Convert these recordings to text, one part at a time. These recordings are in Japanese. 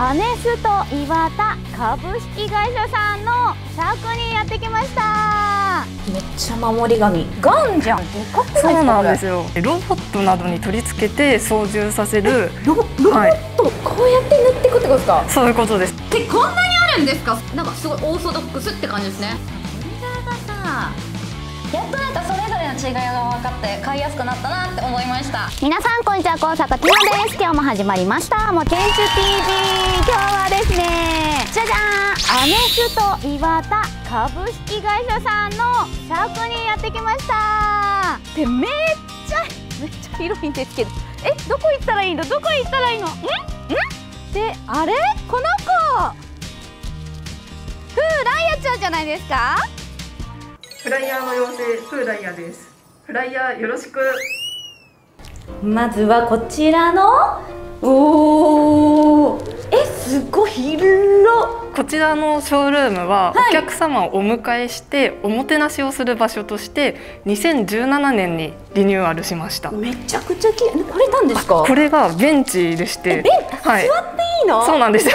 アネスト岩田株式会社さんの社クにやってきました。めっちゃ守り神。ガンじゃん。でかくそうなんですよ。ロボットなどに取り付けて操縦させる。ロロボット、はい、こうやって塗っていくってことですか？そういうことです。でこんなにあるんですか？なんかすごいオーソドックスって感じですね。これがさやっとなんか違いが分かって買いやすくなったなって思いました。皆さんこんにちは高坂きなです。今日も始まりました。もちんち TV 今日はですねじゃじゃーん。アネスト岩田株式会社さんのシャークにやってきました。でめっちゃめっちゃ広いんですけど。えどこ行ったらいいの？どこ行ったらいいの？ん？ん？であれ？この子。ふーライアちゃんじゃないですか？フライヤーの妖精フーライヤーですフライヤーよろしく。まずはこちらのおおえすごい広こちらのショールームはお客様をお迎えしておもてなしをする場所として2017年にリニューアルしました。めちゃくちゃ綺麗これなんですか？これがベンチでして。はい、座っていいの？そうなんですよ。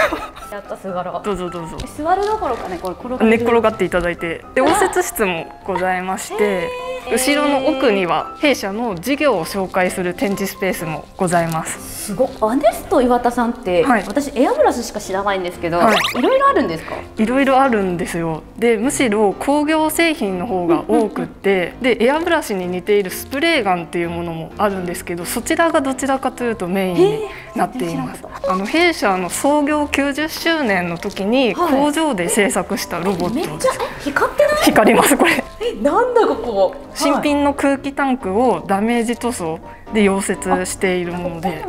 やった座ろう。どうぞどうぞ。座るどころかねこれ転寝っ転がっていただいて。で応接室もございまして後ろの奥には弊社の事業を紹介する展示スペースもございます。すごアネスト岩田さんって、はい、私エアブラシしか知らないんですけど、はい、いろいろあるんですか？いろいろあるんですよ。でむしろ工業製品の方が多くってでエアブラシに似ているスプレーガンっていうものもあるんですけどそちらがどちらかというとメインになっています。あの弊社の創業90周年の時に工場で製作したロボット、はい、めっちゃ光ってない？光りますこれ。えなんだここ？新品の空気タンクをダメージ塗装で溶接しているもので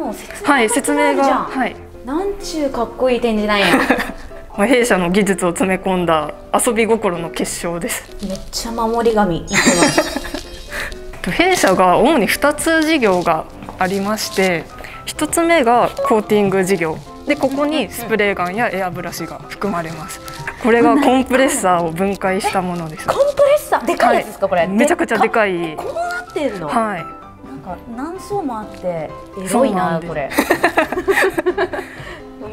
はい説明がはい。なんちゅうかっこいい展示なんや。ま あ弊社の技術を詰め込んだ遊び心の結晶です。めっちゃ守り神。弊社が主に2つ事業がありまして1つ目がコーティング事業。でここにスプレーガンやエアブラシが含まれます。これがコンプレッサーを分解したものです。コンプレッサーでかいやつですか、はい、これ。めちゃくちゃでかいこうなってるの？はい。なんか何層もあってエロいなこれ。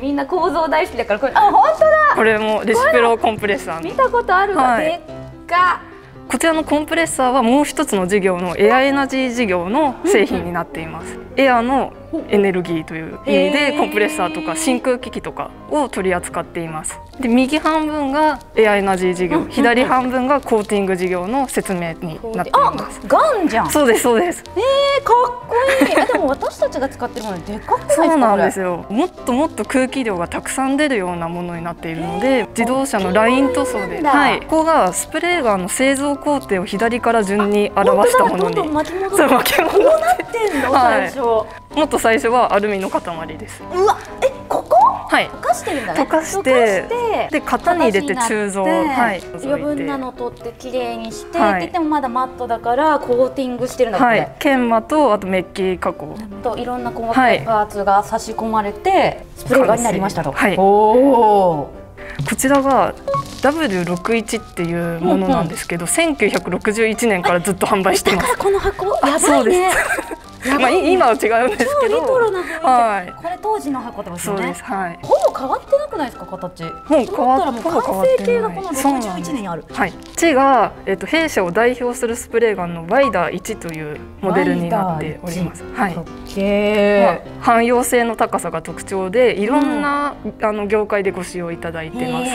みんな構造大好きだからこれ。あ本当だ。これもレシプロコンプレッサー見たことあるわ、はい、でっか。こちらのコンプレッサーはもう一つの事業のエアエナジー事業の製品になっています。エアのエネルギーという意味でコンプレッサーとか真空機器とかを取り扱っています。で右半分がエアエナジー事業左半分がコーティング事業の説明になっています。ガンじゃん。そうですそうです。えー、かっこいい。でも私たちが使ってるものでかく そうなんですよ。もっともっと空気量がたくさん出るようなものになっているので自動車のライン塗装で。はい。ここがスプレーガンの製造工程を左から順に表したものに。そう巻き戻ってんの、最初もっと最初はアルミの塊です。うわえここ？はい。溶かしてるんだね。溶かしてで型に入れて鋳造はい余分なの取ってきれいにして、はい、でもまだマットだからコーティングしてるんだはい。研磨とあとメッキ加工といろんな細かいパーツが差し込まれて、スプレーがになりましたと。はい。おおこちらが W61 っていうものなんですけど、うんうん、1961年からずっと販売してます。だからこの箱？やばいね。まあ今は違うんですけど、はい、これ当時の箱ですよね。そうです。はい。ほぼ変わってなくないですか形。もう変わったらもう完成形がこの61年にある。はい。地がえっ、と弊社を代表するスプレーガンのワイダー1というモデルになっております。はい。けまあ、汎用性の高さが特徴でいろんな、うん、あの業界でご使用いただいてます。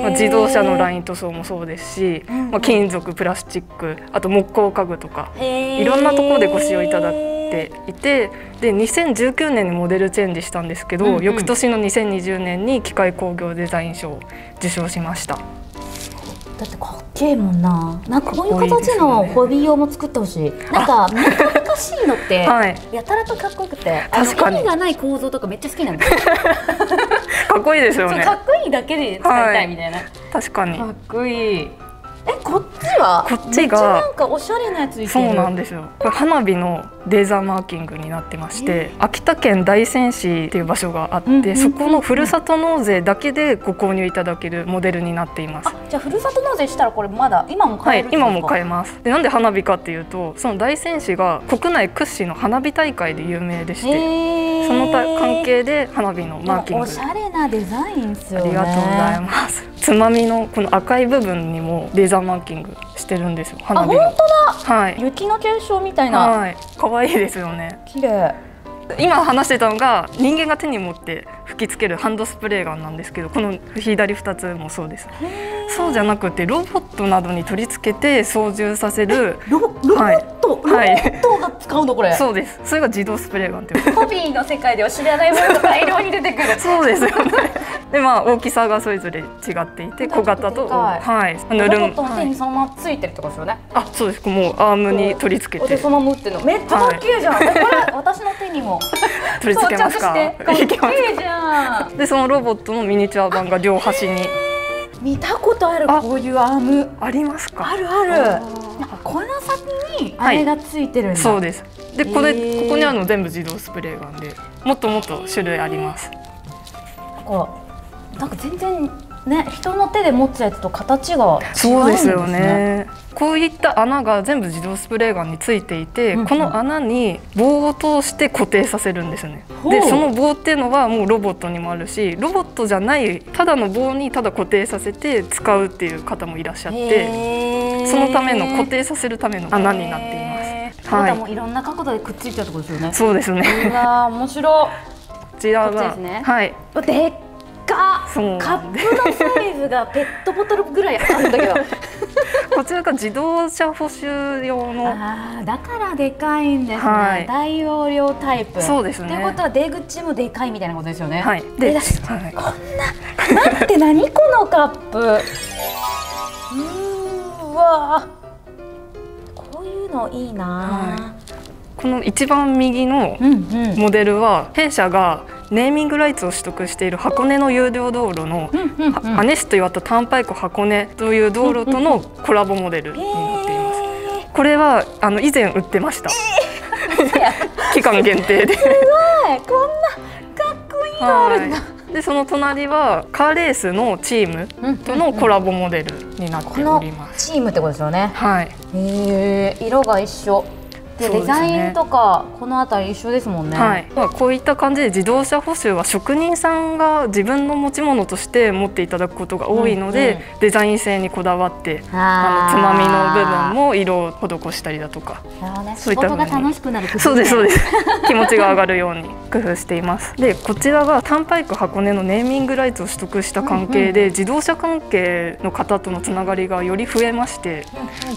まあ、自動車のライン塗装もそうですし、まあ、金属プラスチックあと木工家具とかいろんなところでご使用いただていてで2019年にモデルチェンジしたんですけど、うんうん、翌年の2020年に機械工業デザイン賞を受賞しました。だってかっけえもんな。なんかこういう形のホビー用も作ってほしい。なんか難しいのって、やたらとかっこよくて、確かに意味がない構造とかめっちゃ好きなんです かっこいいですよね。かっこいいだけで使いたいみたいな。はい、確かに。かっこいい。えこっちは？こっちがなんかおしゃれなやつそうなんですよ。これ花火のレーザーマーキングになってまして秋田県大仙市っていう場所があって、うんそこのふるさと納税だけでご購入いただけるモデルになっています。あじゃあふるさと納税したらこれまだ今もはい買える、ってこと？今も買えます。でなんで花火かっていうとその大仙市が国内屈指の花火大会で有名でして、へー。そのた関係で花火のマーキング。おしゃれなデザインですよね。ありがとうございますつまみのこの赤い部分にもレーザーマーキングしてるんですよ。あ花火の。本当だ。はい。雪の結晶みたいな。はい。可愛いですよね。綺麗今話してたのが人間が手に持って吹きつけるハンドスプレーガンなんですけどこの左2つもそうです。そうじゃなくてロボットなどに取り付けて操縦させるロロボット、はい。ロボットが使うのこれ。そうです。それが自動スプレーガンってホビーの世界では知らないものが大量に出てくる。そうですよね。でまあ大きさがそれぞれ違っていて小型とはい。ロボットのはい手にそのままついてるってことですよね、あそうです。もうアームに取り付けて。でそのまま打ってるの。めっちゃかっけえじゃん、えこれ私の手にも取り付けますか？い きますでそのロボットのミニチュア版が両端に。見たことあるあこういうアーム。ありますか？あるある。あこの先にあれがついてるんだ、そうです。でこれ、へー。ここにあるの全部自動スプレーガンでもっともっと種類あります。なんかなんか全然ね人の手で持つやつと形が違うんですね。そうですよねこういった穴が全部自動スプレーガンについていて、うんうん。この穴に棒を通して固定させるんですね。でその棒っていうのはもうロボットにもあるしロボットじゃないただの棒にただ固定させて使うっていう方もいらっしゃってそのための固定させるための穴になっています。はい。もういろんな角度でくっついちゃうってことですよね。そうですね。うわー面白こちらが、こっちですね。はい。いでっかカップのサイズがペットボトルぐらいあるんだけど。こちらが自動車保守用の。あーだからでかいんですね、はい。大容量タイプ。そうですね。ということは出口もでかいみたいなことですよね。はい。でで、はい、こんな待って何このカップ？うーわこういうのいいな、この一番右のうんうん。モデルは弊社がネーミングライツを取得している箱根の有料道路のうんうんうんアネスと岩田ターンパイク箱根という道路とのコラボモデルになっています。これはあの以前売ってました。期間限定で。はいこんなかっこいいのあるんだ、はい。でその隣はカーレースのチームとのコラボモデルになっております。チームってことですよねはい。へえ色が一緒デザインとかこの辺り一緒ですもんね。はい、まあ、こういった感じで自動車補修は職人さんが自分の持ち物として持っていただくことが多いので、うんうんデザイン性にこだわってあのつまみの部分も色を施したりだとかね。そういったが楽しくなるそうですそうねです。気持ちが上がるように工夫しています。でこちらがタンパイク箱根のネーミングライツを取得した関係で、自動車関係の方とのつながりがより増えまして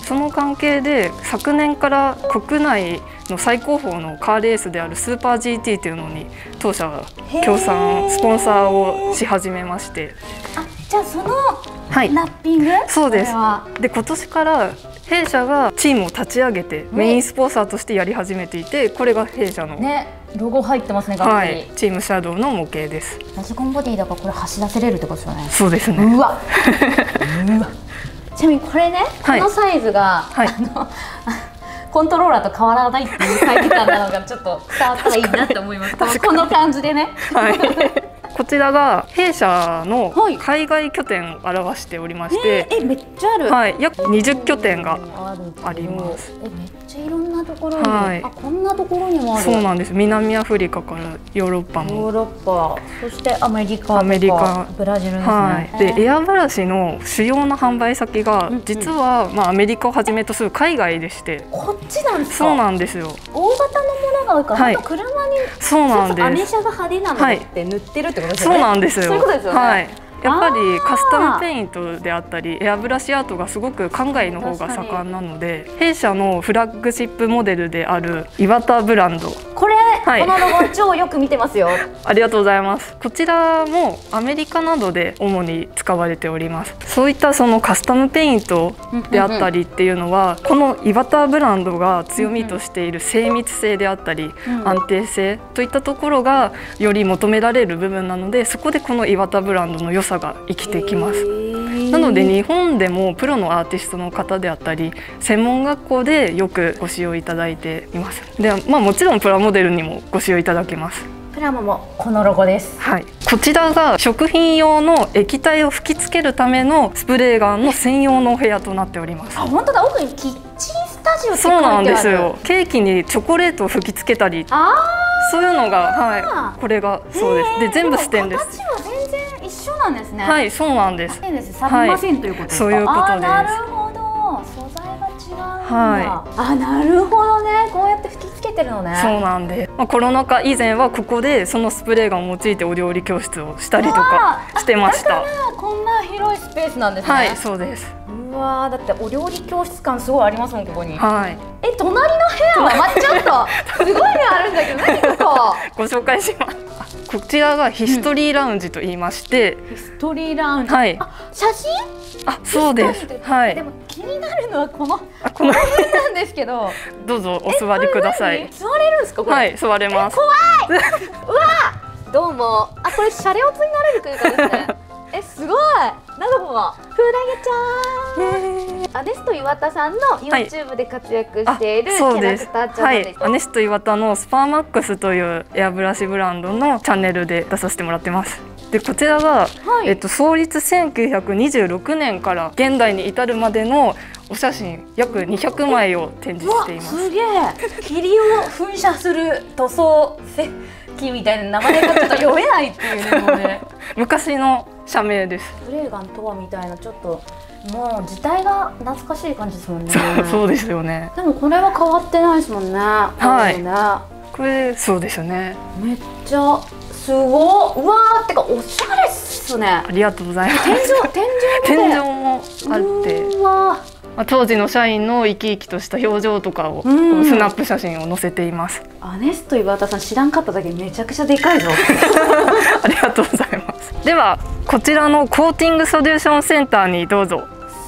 その関係で昨年から国内の最高峰のカーレースであるスーパー GT というのに当社が協賛スポンサーをし始めまして。あじゃあそのはい。ラッピング？そうです。で今年から弊社がチームを立ち上げてメインスポンサーとしてやり始めていてこれが弊社の、ねロゴ入ってますねはい、チームシャドウの模型です。ラジコンボディだからこれ走らせれるってことですよね。そうですね。うわうわ。ちなみにこれね、はい。このサイズが、はい。あのコントローラーと変わらないっていう書いてたのがちょっと伝わったらいいなって思います。このこの感じでね。はい。こちらが弊社のはい。海外拠点を表しておりまして、えめっちゃある、はい、約20拠点がありますちゃいろんなところに、はい。あこんなところにもある。そうなんです。南アフリカからヨーロッパもヨーロッパ。そしてアメリカアメリカ。ブラジルですね、はい、でエアブラシの主要な販売先がうんうん。実は、まあ、アメリカをはじめとする海外でして。こっちなんですか？そうなんですよ。大型のものが多いから、はい。車にそうなんアメです車が派手なのって塗ってるってことですよそうね、なんですよ。そういうことですよね。はいやっぱりカスタムペイントであったりエアブラシアートがすごく海外の方が盛んなので弊社のフラッグシップモデルである岩田ブランド。これ、はい。このロゴ超よく見てますよ。ありがとうございます。こちらもアメリカなどで主に使われております。そういったそのカスタムペイントであったりっていうのはこの岩田ブランドが強みとしている精密性であったりうん。安定性といったところがより求められる部分なのでそこでこの岩田ブランドの良さが生きてきます。なので日本でもプロのアーティストの方であったり専門学校でよくご使用いただいています。でまあもちろんプラモデルにもご使用いただけます。プラモもこのロゴです。はい、こちらが食品用の液体を吹きつけるためのスプレーガンの専用のお部屋となっております。あ本当だ。奥にキッチンスタジオって書いてある。そうなんですよ。ケーキにチョコレートを吹きつけたり。あそういうのがはい。これがーそうです。で全部ステンレス。形は全然一緒なんですね。はいそうなんです。ステンレス。錆びませんということですか、そういうことです。なるほど。素材が違うはあなるほどね。こうやって吹きてるのね。そうなんで、まあ、コロナ禍以前はここでそのスプレーガンを用いてお料理教室をしたりとかしてました。こんな広いスペースなんですね。はいそうです。うわーだってお料理教室感すごいありますもんここに。はい。え隣の部屋はまっちょっと。すごいのあるんだけど何ここ。ご紹介します。こちらがヒストリーラウンジと言いまして、ヒストリーラウンジ、はい。あ写真？あそうです。はい。でも気になるのはこのあこの。辺なんですけど。どうぞお座りください。何？座れるんですかこれ、はい座れます。どうも。あこれシャレオツになれる空間ですね。えすごいなんかここフラゲちゃん。アネスト岩田さんの YouTube で活躍しているキそうです。ャラクターちゃんです、い。アネスト岩田のスパーマックスというエアブラシブランドのチャンネルで出させてもらってます。でこちらが、はい。えっと、創立1926年から現代に至るまでのお写真約200枚を展示しています。すげえ。霧を噴射する塗装 石器みたいな名前がちょっと読めないっていうねもうね昔の社名です、スプレーガンとはみたいなちょっともう時代が懐かしい感じですもんね。そうそうですよね。でもこれは変わってないですもんね。はい。ね。これそうですよね。めっちゃすごい。うわーってかおしゃれっすね。ありがとうございます。天井天井 天井もあって。うわまあ、当時の社員の生き生きとした表情とかを、スナップ写真を載せています。アネスト岩田さん知らんかっただけめちゃくちゃでかいぞ。ありがとうございます。ではこちらのコーティングソリューションセンターにどうぞ。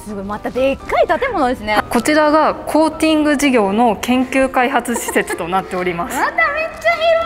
すごいまたでっかい建物ですね。こちらがコーティング事業の研究開発施設となっております。まためっちゃ広い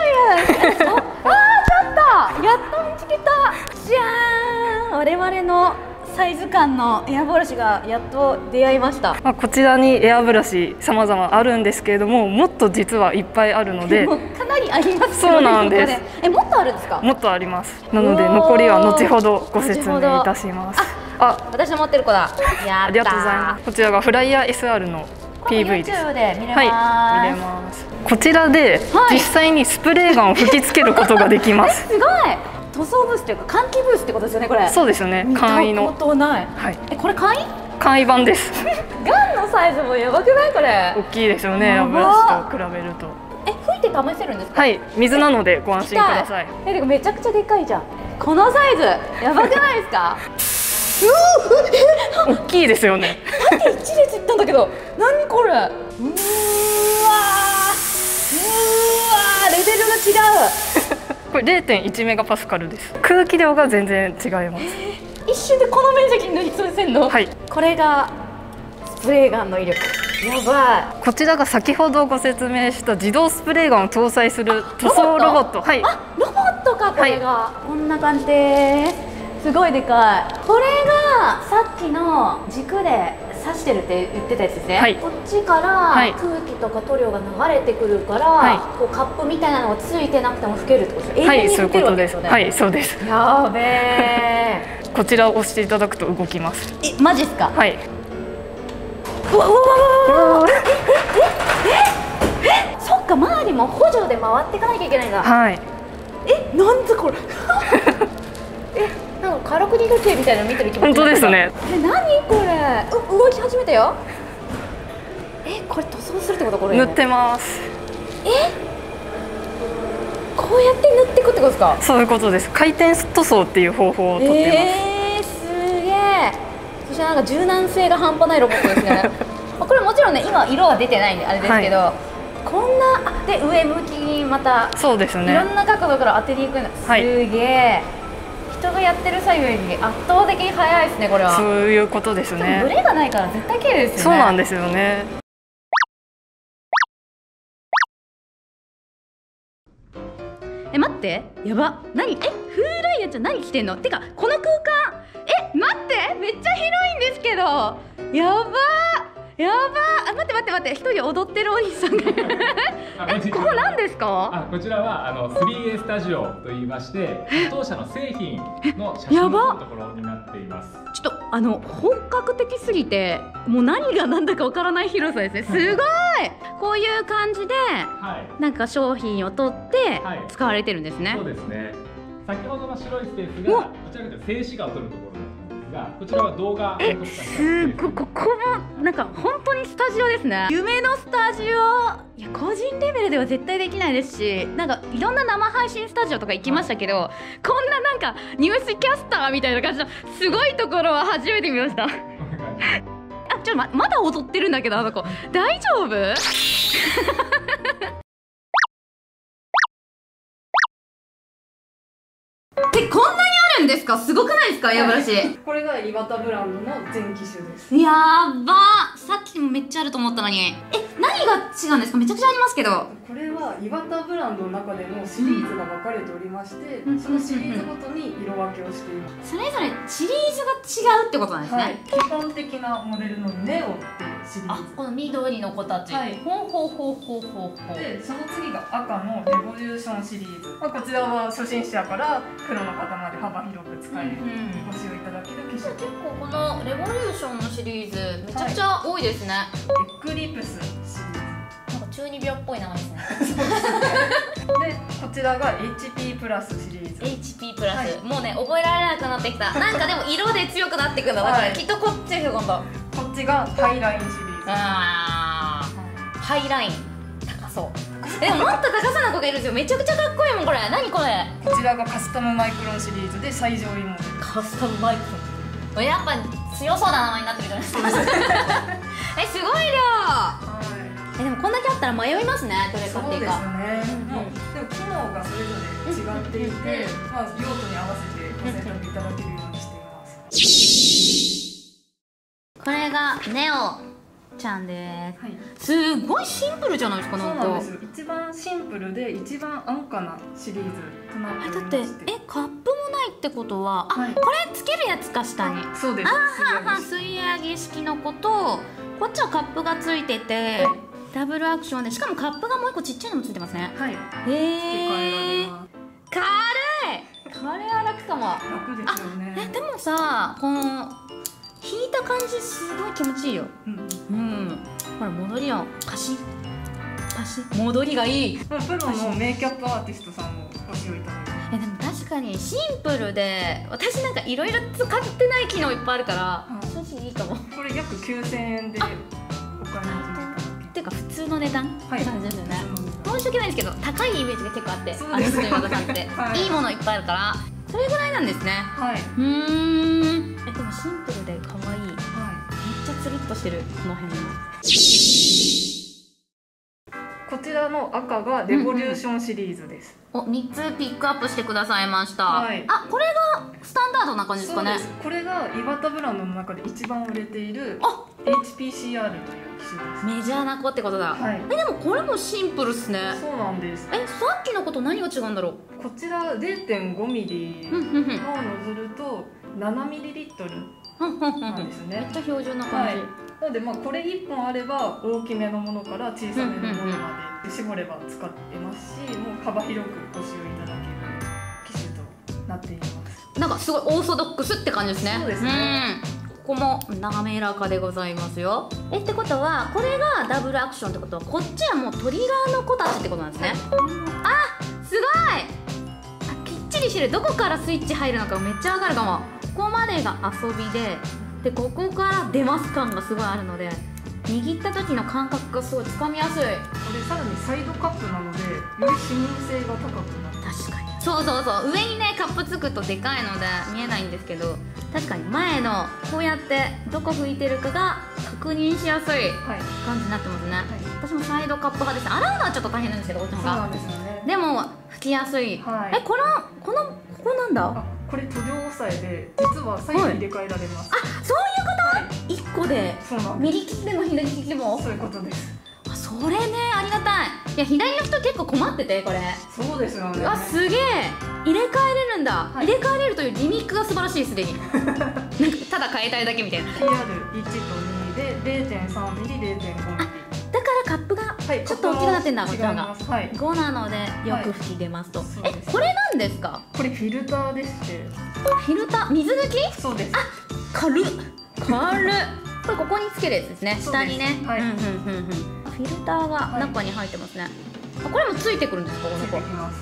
サイズ感のエアブラシがやっと出会いました。まあ、こちらにエアブラシ様々あるんですけれどももっと実はいっぱいあるので。かなりありますよね。そうなんです。えもっとあるんですか？もっとあります。なので残りは後ほどご説明いたします。あ私の持ってる子だ。ありがとうございます。こちらがフライヤー SR の PV です。で見れます、はい、見れます。こちらではい。実際にスプレーガンを吹きつけることができます。すごい塗装ブースというか換気ブースってことですよねこれ。そうですよね。簡易の。はい。えこれ簡易？簡易版です。ガンのサイズもやばくない？これ。大きいですよね。やば。アブラシと比べると。え吹いて試せるんですか？はい、水なのでご安心ください。えでもめちゃくちゃでかいじゃん。このサイズやばくないですか？大きいですよね。縦一列いったんだけど。何これ？うーわー。うーわー。レベルが違うこれ0.1メガパスカルです。空気量が全然違います。一瞬でこの面積に塗りつぶせんの、はい。これがスプレーガンの威力。やばこちらが先ほどご説明した自動スプレーガンを搭載する塗装ロボット。はい。い。あロボットかこれが、こんな感じです。すごいでかい。これがさっきの軸で刺してるって言ってたやつですね、はいこっちからはい空気とか塗料が流れてくるから、はいこうカップみたいなのがついてなくても拭けるってことですよはい、そういうことで。すはい、そうです。やべえ こちらを押していただくと動きます。えマジっすか？はい。うわうわうわうわえそっか周りも補助で回っていかなきゃいけないんだはい。えなんでこれえなんかカラクリ時計みたいなの見てる気持ちにな本当ですね。え何これ？う動き始めたよ。えこれ塗装するってことこれ？塗ってます。こうやって塗っていくってことですか？そういうことです。回転塗装っていう方法をとってます。えー、すげえ。そしてなんか柔軟性が半端ないロボットですね。まあこれもちろんね今色は出てないんであれですけど、こんなあで上向きにまたそうですね。いろんな角度から当てに行くんだ、はい。すげえ人がやってる作業より圧倒的に速いですねこれは。そういうことですでもブね。レがないから絶対綺麗ですよね。そうなんですよね。え待って。やば。何？え？フーライヤーちゃん何着てんの？てかこの空間。え待って。めっちゃ広いんですけど。やばやばあ待って待って待って。一人踊ってるお兄さんがえここ何ですか？あこちらはあの 3A スタジオと言いまして当社の製品の写真を撮るところになっています。ちょっとあの本格的すぎてもう何が何だかわからない広さですね。すごい！こういう感じではい。なんか商品を取ってはい。使われてるんですね、そうですね。先ほどの白いスペースがこちらが静止画を撮るところですがこちらは動画を撮ったすっごいここもなんか本当にスタジオですね。夢のスタジオ。いや個人レベルでは絶対できないですしなんかいろんな生配信スタジオとか行きましたけど、こんななんかニュースキャスターみたいな感じのすごいところは初めて見ました。あちょっとままだ踊ってるんだけどあの子。大丈夫？ってこんなるんですか？すごくないですか？エアブラシこれが岩田ブランドの全機種です。やばさっきもめっちゃあると思ったのに。え何が違うんですか？めちゃくちゃありますけど。これは岩田ブランドの中でもシリーズが分かれておりまして、うんそのシリーズごとに色分けをしています、それぞれシリーズが違うってことなんですね、はい、基本的なモデルのネオっていうシリあーズ。この緑の子たち、はい。ほうほうほうほうほうほう。でその次が赤のレボリューションシリーズ、まあ、こちらは初心者からプロの方まで幅広く使える、うん。ご使用い。ただける機種結構このレボリューションのシリーズめちゃくちゃ多いですね、エクリプスシリーなん。か中二病っぽい名前ですねズでこちらが HP プラスシリーズ HP プラス、はいもうね覚えられなくなってきたなん。かでも色で強くなってくん。だだから、はいきっとこっちですよ今度こっちがハイラインシリーズあーハイライン高そうえでももっと高さな子がいるんですよ。めちゃくちゃかっこいいもんこれ。何これ。こちらがカスタムマイクロンシリーズで最上位モデル。カスタムマイクロやっぱ強そうな名前になってるじゃないですか えすごい量。えでもこんだけあったら迷いますね。どれ買っていいか。そうですね、うん。もうでも機能がそれぞれ違っていて、まあ、用途に合わせてご選択いただけるようにしています、これがネオちゃんではい、すすごいシンプルじゃないですかなんか。一番シンプルで一番安価なシリーズとなってだってえカップもないってことはあ、はい。これつけるやつか下に。そうです。はは水水揚げ式の子とこっちはカップがついてて、はい。ダブルアクションでしかもカップがもう一個ちっちゃいのもついてますね。はい。へえ軽い。これは楽かも楽ですよね。えでもさこの引いた感じすごい気持ちいいよ。うん。うん。うんほら戻りよパシパシ戻りがいい。まあプロのメイキャップアーティストさんもご使用いただいて。えでも確かにシンプルで私なんかいろいろ使ってない機能いっぱいあるからうん。正直いいかもこれ約9000円でお買い求めいただっていうか普通の値段？ってはい。感じですよね、け申し訳ないんですけど高いイメージが結構あってそうですアニメとかさんって、はい。い、いものいっぱいあるからそれぐらいなんですね。はい。うーん。えでもシンプルで可愛い。めっはちゃつるっとしてる。この辺こちらの赤がレボリューションシリーズです、お3つピックアップしてくださいました、はい。あこれがスタンダードな感じですかね。そうです。これが岩田ブランドの中で一番売れているあ HPCR というメジャーな子ってことだ、はい。えでもこれもシンプルっすね。そうなんです。えさっきの子と何が違うんだろう？こちら0.5ミリうんうんうん。のノズルと7ミリリットルふんふんふんなんふん。ですねめっちゃ標準な感じ、はい。なのでまあこれ1本あれば大きめのものから小さめのものまで絞れば使ってますしもう幅広くご使用いただける機種となっています。なんかすごいオーソドックスって感じですね。そうですね。うんここも滑らかでございますよ。えってことはこれがダブルアクションってことはこっちはもうトリガーの子たちってことなんですね、あすごい。あきっちりしてるどこからスイッチ入るのかめっちゃわかるかも。ここまでが遊びででここから出ます感がすごいあるので握った時の感覚がすごいつかみやすい。これさらにサイドカップなのでより視認性が高くなって確かに。そうそうそう。上にねカップつくとでかいので見えないんですけど確かに前のこうやってどこ拭いてるかが確認しやすいはい。感じになってますね、はい。私もサイドカップ派です。洗うのはちょっと大変なんですけどこっちの方がそうなんでね。でも拭きやすい、はい。えこのこのここなんだ？あこれ塗料押さえで実は左右入れ替えられます、あそういうこと、1個で。右利きでも左利きでも？そういうことですあそれねありがたい。いや左の人結構困っててこれ。そうですよね。うわすげえ。入れ替えれるんだ、はい。入れ替えれるというリミックが素晴らしいすでに。なんかただ変えたいだけみたいな。PR1 と2で0.3ミリ0.5ミリ。だからカップがはいちょっと大きくなってんだこ違いちらがます。はい。5なのでよく吹き出ますと、えそうです。これなんですか？これフィルターでして。フィルター？水抜き？そうです。軽っ。軽っ。これここにつけるやつですね。下にね、はい。うんうんうんうんフィルターが中に入ってますね、あこれもついてくるんですかこついてのきます。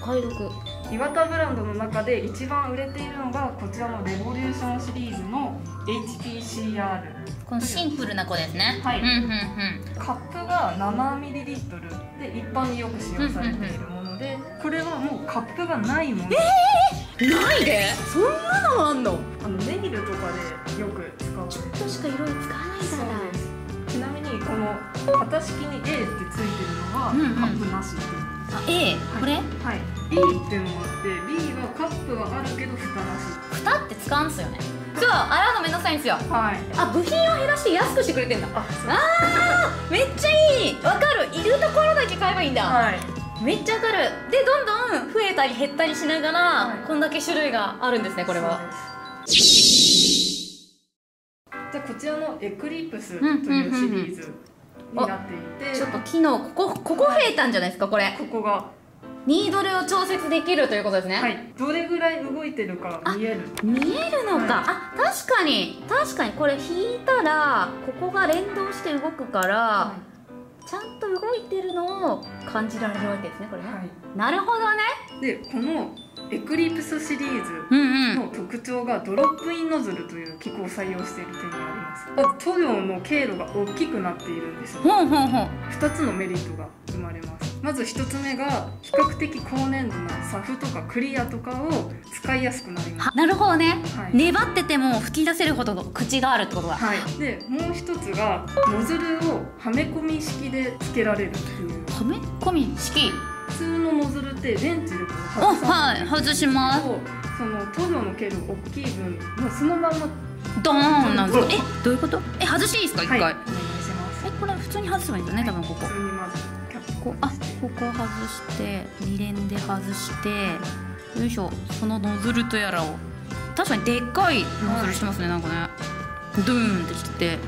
子お買い得岩田ブランドの中で一番売れているのがこちらのレボリューションシリーズの HPCR このシンプルな子ですね。はい。うんうんうん。カップが 7ml で一般によく使用されているものでこれはもうカップがないもの。ないで？そんなのあんの？あのネイルとかでよく使われてるとしか色に使わないから。ちなみにこの型式に A ってついてるのはうんうん。カップなしっていう、あ A これ？はい。B っていうのもあって B はカップはあるけど蓋なし。蓋って使うんすよね。そう洗うのめんどくさいんですよ。はい。あ部品を減らして安くしてくれてんだ。ああーめっちゃいい。わかる。いるところだけ買えばいいんだ、はい。めっちゃわかる。でどんどん増えたり減ったりしながら、はい。こんだけ種類があるんですねこれは。じゃあこちらのエクリプスというシリーズになっていて、ちょっと機能ここここ増えたんじゃないですかこれ。ここが、ニードルを調節できるということですね、はい、どれぐらい動いてるか見える。見えるのか、はい。あ確かに。確かにこれ引いたらここが連動して動くから、ちゃんと動いてるのを感じられるわけですねこれね、はい。なるほどね。でこのエクリプスシリーズの特徴がドロップインノズルという機構を採用している点にあります。まず塗料の経路が大きくなっているんですほんほんほん2つのメリットが生まれます。まず1つ目が比較的高粘度なサフとかクリアとかを使いやすくなります。はなるほどね、はい。粘ってても吹き出せるほど口があるってことだ、はい、でもう一つがノズルをはめ込み式でつけられるっていう。はめ込み式？ノズルってレンチでこ外さはいない外します。とその塗料の経路が大きい分もうそのままドーン。なんです。かえどういうこと？え外していいですか？一回、はいお願いします。えこれ普通に外せばいいんだね多分ここ。普通にまずキャップこうあここ外して二連で外して。よいしょ。そのノズルとやらを。確かにでっかいノズルしてますね、なんかね。ドゥーンってきてはい。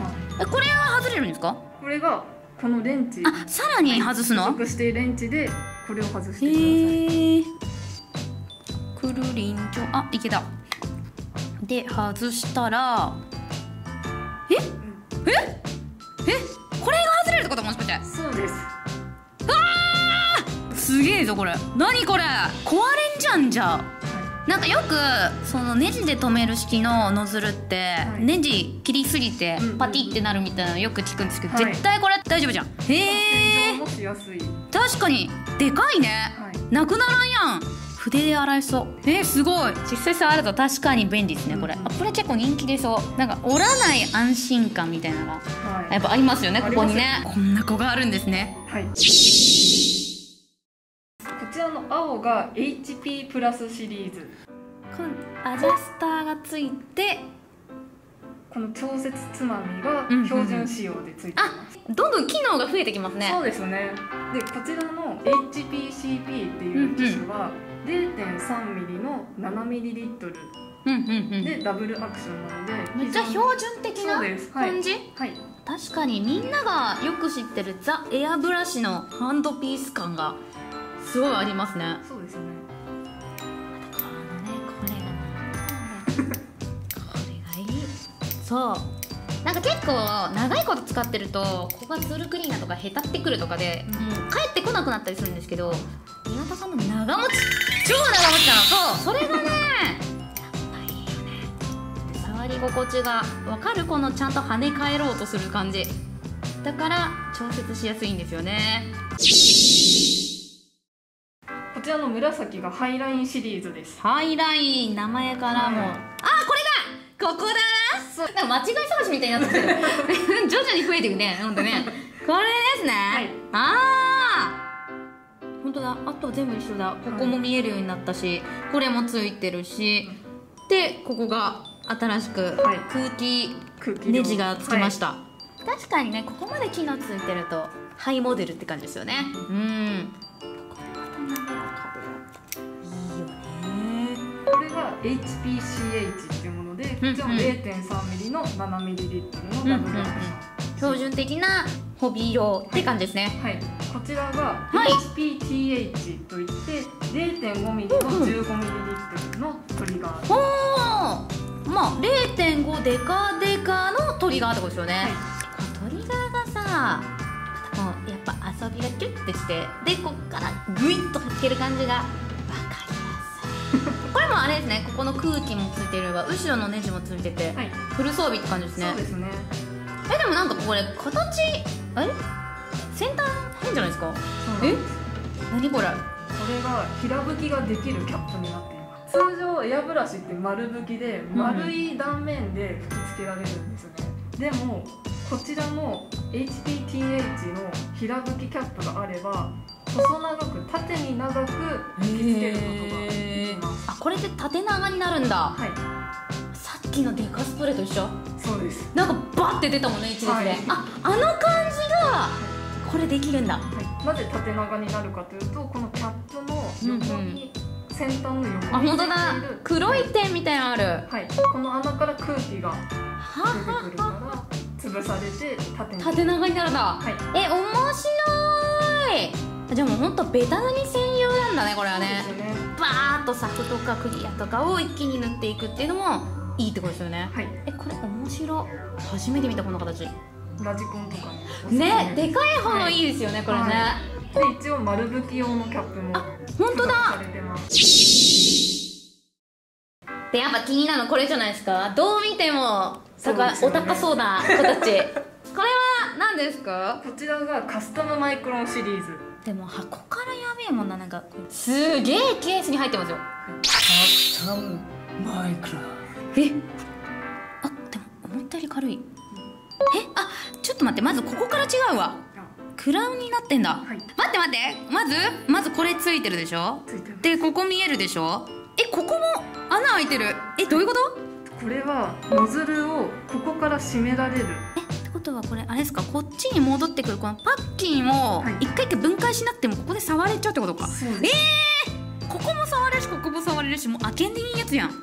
えこれは外れるんですか？これがこのレンチ。あさらに外すの、付属しているレンチでこれを外してください。へえくるりんちょあいけた。で外したらえ？え？え？これが外れるってこと？もしかして。そうです。すげえぞこれ。何これ？壊れんじゃんじゃあなんかよくそのネジで留める式のノズルって、はい。ネジ切りすぎてパティってなるみたいなのよく聞くんですけど、はい。絶対これ大丈夫じゃん。へ洗え確かに。でかいね、はい。なくならんやん。筆で洗えそう。えー、すごい。実際触ると確かに便利ですねこれ、うん。うんあこれ結構人気でそう。なんか折らない安心感みたいなのがはい。やっぱありますよねここにあね。こんな子があるんですね。はい。こちらの青が HP プラスシリーズ。このアジャスターがついてこの調節つまみがうんうんうん。標準仕様でついています、どんどん機能が増えてきますね。そうですね。でこちらの HPCP っていう機種は 0.3mm の 7ml うんうんうん。でダブルアクションなのでめっちゃ標準的なそうです。はい。感じ、はい。確かにみんながよく知ってるザ・エアブラシのハンドピース感がすごいありますね。そうですね。このねこれがねこれがいい。そう。なんか結構長いこと使ってるとここがツールクリーナーとかへたってくるとかで、もう帰ってこなくなったりするんですけど岩田さんの長持ち。超長持ちなの。そう。それがねいいよね。触り心地が分かるこのちゃんと跳ね返ろうとする感じ。だから調節しやすいんですよね。こちらの紫がハイラインシリーズです。ハイライン名前からも、はい。あこれだここだなそう。なんか間違い探しみたいになってる。徐々に増えていくね。ほんとね。これですね、はい。ああ本当だ。あと全部一緒だ。ここも見えるようになったし、これもついてるし。でここが新しくはい。空気ネジがつきました、確かにねここまで機能ついてるとハイモデルって感じですよね。うんんなのが壁がいいよね HPCH っていうものでこちらもうんうん 0.3mm の 7ml のダブルアクション、標準的なホビー用って感じですね。はい、こちらがはい。HPTH といって 0.5mm の 15ml のトリガー、おおまあ0.5デカデカのトリガーってことですよね、はい。トリガーがさもうがキュッてしてでこっからグイッとかける感じが分かりやす。い これもあれですねここの空気もついてるわ後ろのネジもついてて、はい。フル装備って感じですね。そうですね。えでもなんかこれ形え先端変じゃないですか？そうなんです。何これ？これが平吹きができるキャップになっています。通常エアブラシって丸吹きでん丸い断面で吹き付けられるんですね、でもこちらの HPTH の平吹きキャップがあれば細長く縦に長く吹き付けることができます。あこれで縦長になるんだ。はい。さっきのデカスプレーと一緒？そうです。なんかバッて出たもんね一列で、はい。ああの感じがこれできるんだ。はい、なぜ縦長になるかというとこのキャップの横に、先端の横にあ本当だ。黒い点みたいなのある。はい、この穴から空気がは出てくるから潰されて縦に。縦長になるんだ。はい。え面白い。じゃあもうほんとベタ塗り専用なんだねこれはね。ね。バーッとサフとかクリアとかを一気に塗っていくっていうのもいいってことですよね。はい。えこれ面白い。初めて見たこの形。ラジコンとかねでかい方のいいですよねこれね、はで一応丸吹き用のキャップも本当だ。付属されてます。でやっぱ気になるのこれじゃないですか。どう見ても高そうですよね。お高そうな形 これは何ですか？こちらがカスタムマイクロンシリーズ。でも箱からやべえもんななんかすげえケースに入ってますよ。カスタムマイクロン。え？あでも思ったより軽い。え？あちょっと待って。まずここから違うわ。クラウンになってんだ、はい。待って待って。まずまずこれついてるでしょ？ついてます。でここ見えるでしょ？えここも穴開いてる。えどういうこと？これはノズルをここから締められる。えってことはこれあれですか？こっちに戻ってくるこのパッキンをはい。一回一回分解しなくてもここで触れちゃうってことか？そうえー、ここも触れるしここも触れるしもう開けんでいいやつやん。は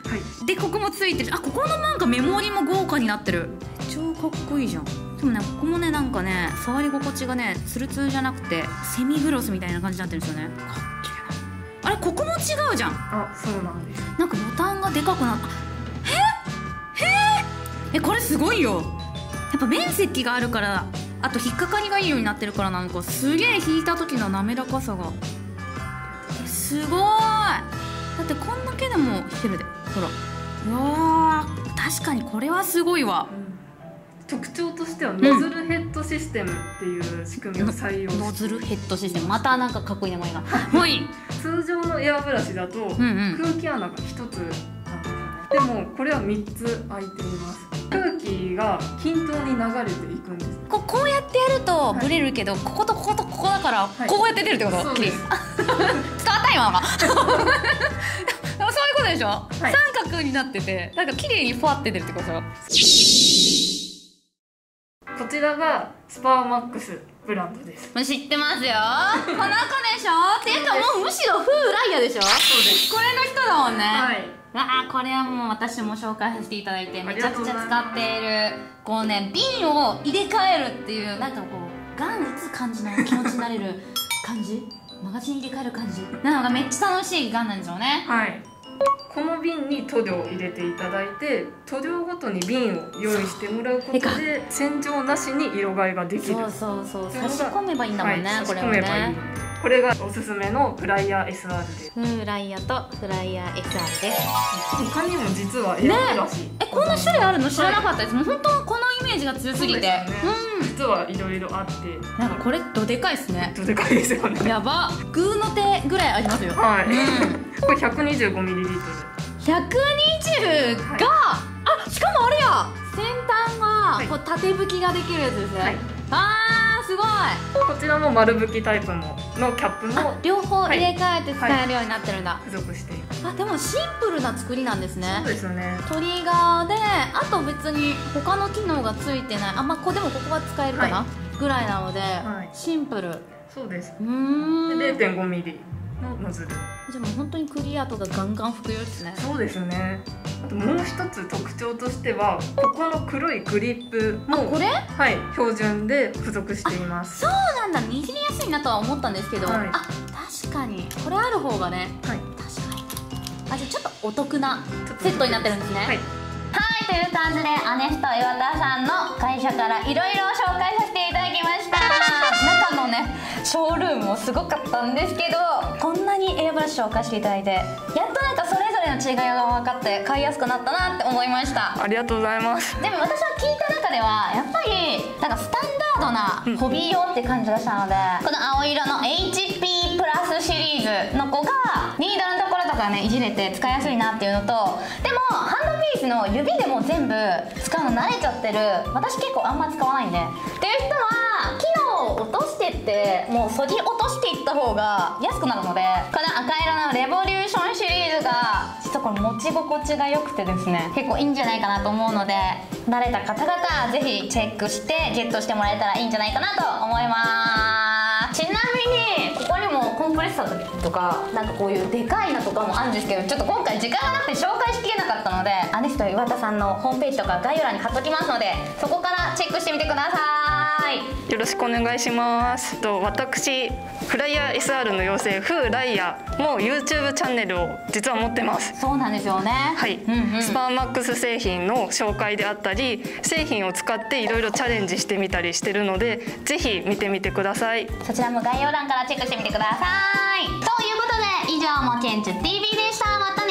い。でここもついてる。あここのなんかメモリも豪華になってる。超かっこいいじゃん。でもねここもねなんかね触り心地がねツルツルじゃなくてセミグロスみたいな感じになってるんですよね。あれここも違うじゃん。あそうなんです。なんかボタンがでかくなったえええこれすごいよ。やっぱ面積があるからあと引っかかりがいいようになってるからなんか。すげえ引いた時の滑らかさが。えすごい。だってこんだけでも引けるでほら。うわー確かにこれはすごいわ。特徴としてはノズルヘッドシステムっていう仕組みを採用ノしズルヘッドシステム。またなんかかっこいい名前が。はい 通常のエアブラシだとうんうん。空気穴が1つでもこれは3つ開いています。空気が均等に流れていくんです。こうこうやってやるとはい。ブレるけど、こことこことここだから、い。こうやって出るってこと？そうです。伝わった今のが そういうことでしょ、い。三角になっててなんか綺麗にフワって出るってこと？こちらがスパーマックスブランドです。知ってますよ。この子でしょ？っていうかもうむしろフーライヤーでしょ？そうです。これの人だもんね、はいああこれはもう私も紹介させていただいてめちゃくちゃ使あっているこうね瓶を入れ替えるっていうなんかこうガン打つ感じの気持ちになれる感じ？マガジン入れ替える感じ？なのがめっちゃ楽しいガンなんですよね。はい。この瓶に塗料を入れていただいて塗料ごとに瓶を用意してもらうことで洗浄なしに色替えができる。そうそうそう。う差し込めばいいんだもんね、はい、これは差し込めばいいねこれがおすすめのフライヤー SR です。フーライヤーとフライヤー SR です。他にも実はエアブラシ、え。こんな種類あるの知らなかった。です、もう本当このイメージが強すぎて。そうですよね実はいろいろあって。うんなんかこれどでかいっすね。とでかいですよね。やば。グーの手ぐらいありますよ。はい、うん。これ 125ml 120が、あしかもあれや。先端はこう縦吹きができるやつですね、はい。あーすごい。こちらも丸吹きタイプものキャップもあ両方入れ替えて使えるようになってるんだ、付属しています、あでもシンプルな作りなんですね。そうですよね。トリガーであと別に他の機能がついてない。あまあこでもここは使えるかな、はぐらいなので、はい。シンプル。うそうです。ーん。で 0.5mm のノズル。じゃあもう本当にクリアとかガンガン吹くようですね。そうですね。あともう一つ特徴としてはここの黒いグリップもあこれ？はい標準で付属しています。そうなんだ。握りやすいなとは思ったんですけど、はい。あ確かに。これある方がね。はい。確かに。あじゃあちょっとお得なセットになってるんですね。はい。はい、という感じでアネスト岩田さんの会社からいろいろ紹介させてショールームもすごかったんですけどこんなにエアブラシ紹介していただいてやっとなんかそれぞれの違いが分かって買いやすくなったなって思いました。ありがとうございます。でも私は聞いた中ではやっぱりなんかスタンダードなホビー用って感じがしたので、この青色の HP プラスシリーズの子がニードルのところとかねいじれて使いやすいなっていうのとでもハンドピースの指でも全部使うの慣れちゃってる。私結構あんま使わないんで。っていう人は機能を落としてってもうそぎ落としていった方が安くなるのでこの赤色のレボリューションシリーズが実はこれ持ち心地が良くてですね結構いいんじゃないかなと思うので慣れた方々ぜひチェックしてゲットしてもらえたらいいんじゃないかなと思います。ちなみにここにもコンプレッサーとかなんかこういうでかいのとかもあるんですけどちょっと今回時間がなくて紹介しきれなかったのでアネスト岩田さんのホームページとか概要欄に貼っときますのでそこからチェックしてみてください。よろしくお願いします。と私フライヤー SR の妖精フーライヤも YouTube チャンネルを実は持ってます。そうなんですよね。はい、うんうん。スパーマックス製品の紹介であったり製品を使っていろいろチャレンジしてみたりしてるのでぜひ見てみてください。そちらも概要欄からチェックしてみてください。ということで以上もケンチュ TV でした。また